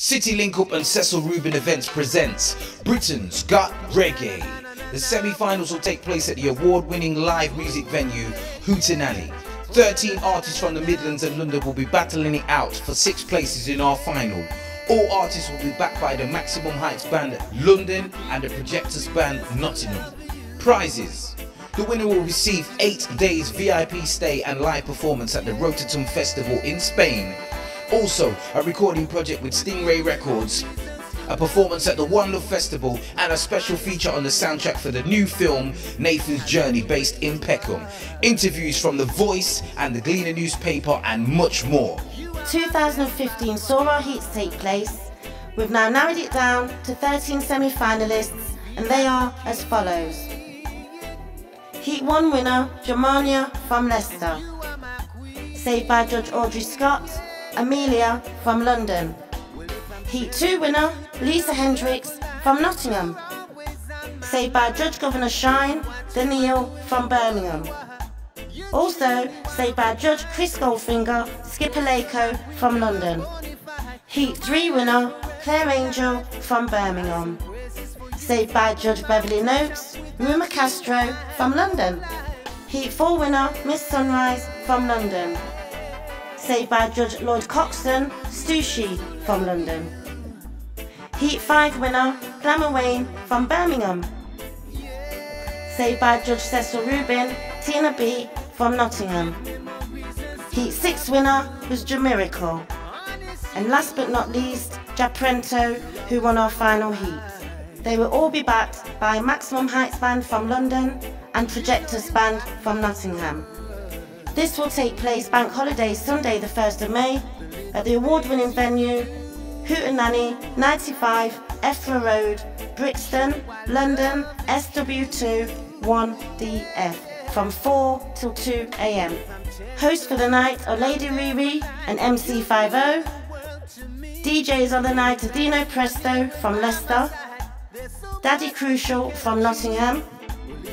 City Link Up and Cecil Rubin Events presents Britain's Got Reggae. The semi-finals will take place at the award-winning live music venue Hootananny. 13 artists from the Midlands and London will be battling it out for six places in our final. All artists will be backed by the Maximum Heights Band London and the Projectors Band Nottingham. Prizes. The winner will receive 8 days VIP stay and live performance at the Rototom Festival in Spain. Also, a recording project with Stingray Records, a performance at the One Love Festival, and a special feature on the soundtrack for the new film Nathan's Journey based in Peckham. Interviews from The Voice and the Gleaner newspaper, and much more. 2015 saw our heats take place. We've now narrowed it down to 13 semi finalists, and they are as follows. Heat 1 winner, Germania from Leicester. Saved by Judge Audrey Scott, Amelia from London. Heat 2 winner, Lisa Hendricks from Nottingham. Saved by Judge Governor Shine, Danielle from Birmingham. Also saved by Judge Chris Goldfinger, Skipper Lako from London. Heat 3 winner, Claire Angel from Birmingham. Saved by Judge Beverly Noakes, Ruma Castro from London. Heat 4 winner, Miss Sunrise from London. Saved by Judge Lloyd Coxsone, Stushi from London. Heat 5 winner, Glamour Wayne from Birmingham. Saved by Judge Cecil Rubin, Tina B from Nottingham. Heat 6 winner was Jamirical. And last but not least, Japrento, who won our final heat. They will all be backed by Maximum Heights Band from London and Projectors Band from Nottingham. This will take place Bank Holiday Sunday the 1st of May at the award-winning venue Hootananny 95 Effra Road, Brixton, London SW2 1DF from 4 till 2 am. Hosts for the night are Lady Riri and MC50. DJs on the night are Dino Presto from Leicester, Daddy Crucial from Nottingham,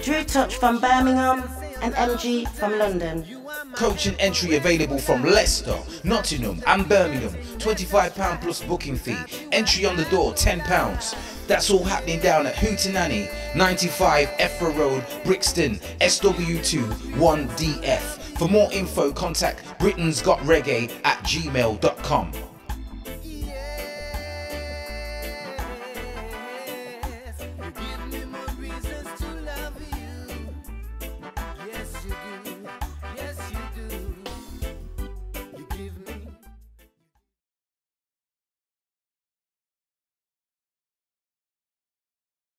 Drew Touch from Birmingham, and MG from London. Coaching entry available from Leicester, Nottingham, and Birmingham. £25 plus booking fee. Entry on the door, £10. That's all happening down at Hootananny, 95 Effra Road, Brixton, SW2 1DF. For more info, contact Britain's Got Reggae at gmail.com.